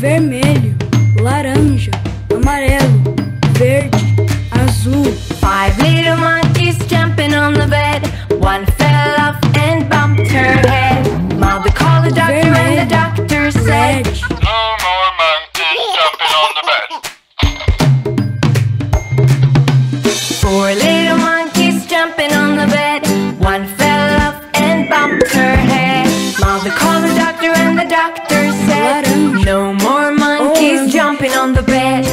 vermelho, laranja, amarelo, verde, azul. Five little monkeys jumping on the bed. One fell off and bumped her head. Mother called the doctor and the doctor said, Red, No more monkeys jumping on the bed. Four little monkeys jumping on the bed. One fell off and bumped her head. Mother called the doctor and the doctor said, No more monkeys Orange. jumping on the bed.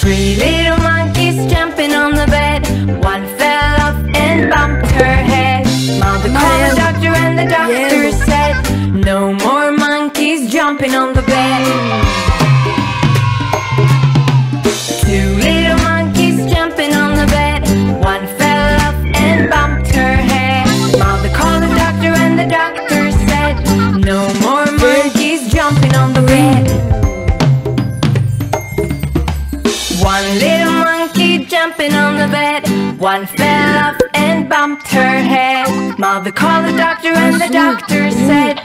Three little monkeys jumping on the bed. One fell off and bumped her head. Mother called the doctor and the doctor Yellow. said, No more monkeys jumping on the One little monkey jumping on the bed. One fell off and bumped her head. Mother called the doctor and the doctor said,